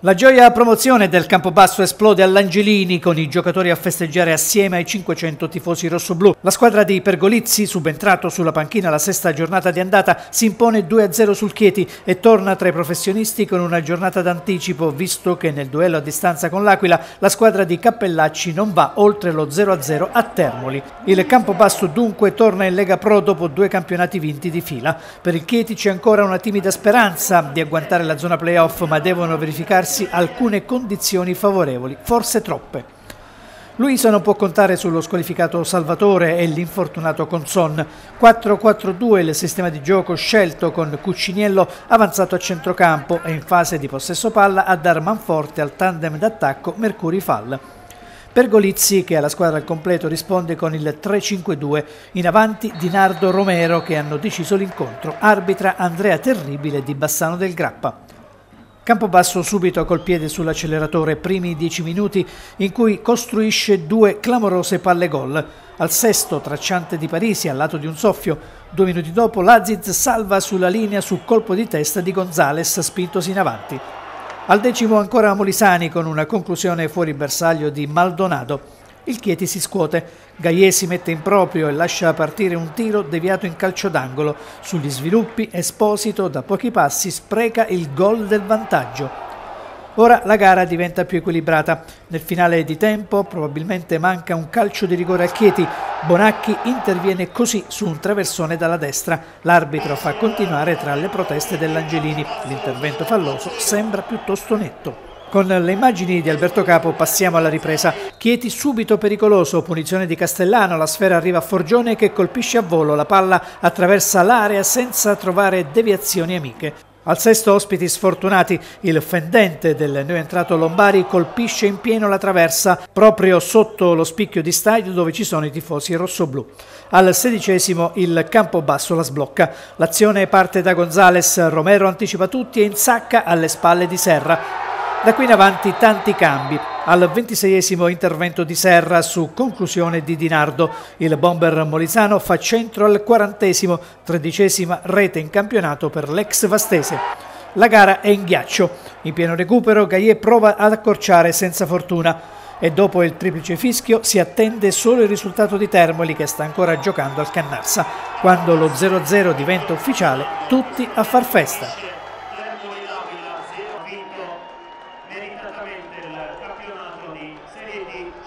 La gioia promozione del Campobasso esplode all'Angelini con i giocatori a festeggiare assieme ai 500 tifosi rossoblù. La squadra di Pergolizzi, subentrato sulla panchina la sesta giornata di andata, si impone 2-0 sul Chieti e torna tra i professionisti con una giornata d'anticipo, visto che nel duello a distanza con l'Aquila la squadra di Cappellacci non va oltre lo 0-0 a Termoli. Il Campobasso dunque torna in Lega Pro dopo due campionati vinti di fila. Per il Chieti c'è ancora una timida speranza di agguantare la zona playoff, ma devono verificarsi darsi alcune condizioni favorevoli, forse troppe. Luisa non può contare sullo squalificato Salvatore e l'infortunato Conson. 4-4-2 il sistema di gioco scelto con Cucciniello avanzato a centrocampo e in fase di possesso palla a dar manforte al tandem d'attacco Mercuri-Fall. Pergolizzi, che alla squadra al completo risponde con il 3-5-2, in avanti Dinardo Romero che hanno deciso l'incontro, arbitra Andrea Terribile di Bassano del Grappa. Campobasso subito col piede sull'acceleratore, primi dieci minuti in cui costruisce due clamorose palle gol. Al sesto tracciante di Parisi al lato di un soffio. Due minuti dopo Laziz salva sulla linea su colpo di testa di Gonzales spintosi in avanti. Al decimo ancora Molisani con una conclusione fuori bersaglio di Maldonado. Il Chieti si scuote, Gaie si mette in proprio e lascia partire un tiro deviato in calcio d'angolo. Sugli sviluppi Esposito da pochi passi spreca il gol del vantaggio. Ora la gara diventa più equilibrata. Nel finale di tempo probabilmente manca un calcio di rigore al Chieti. Bonacchi interviene così su un traversone dalla destra. L'arbitro fa continuare tra le proteste dell'Angelini. L'intervento falloso sembra piuttosto netto. Con le immagini di Alberto Capo passiamo alla ripresa. Chieti subito pericoloso, punizione di Castellano, la sfera arriva a Forgione che colpisce a volo, la palla attraversa l'area senza trovare deviazioni amiche. Al sesto ospiti sfortunati, il fendente del neoentrato Lombari colpisce in pieno la traversa proprio sotto lo spicchio di stadio dove ci sono i tifosi rossoblù. Al sedicesimo il campo basso la sblocca. L'azione parte da Gonzales, Romero anticipa tutti e insacca alle spalle di Serra. Da qui in avanti tanti cambi. Al ventiseiesimo intervento di Serra su conclusione di Dinardo. Il bomber molisano fa centro al quarantesimo, tredicesima rete in campionato per l'ex Vastese. La gara è in ghiaccio. In pieno recupero Gaillet prova ad accorciare senza fortuna e dopo il triplice fischio si attende solo il risultato di Termoli che sta ancora giocando al Cannarsa. Quando lo 0-0 diventa ufficiale, tutti a far festa meritatamente il campionato di Serie D.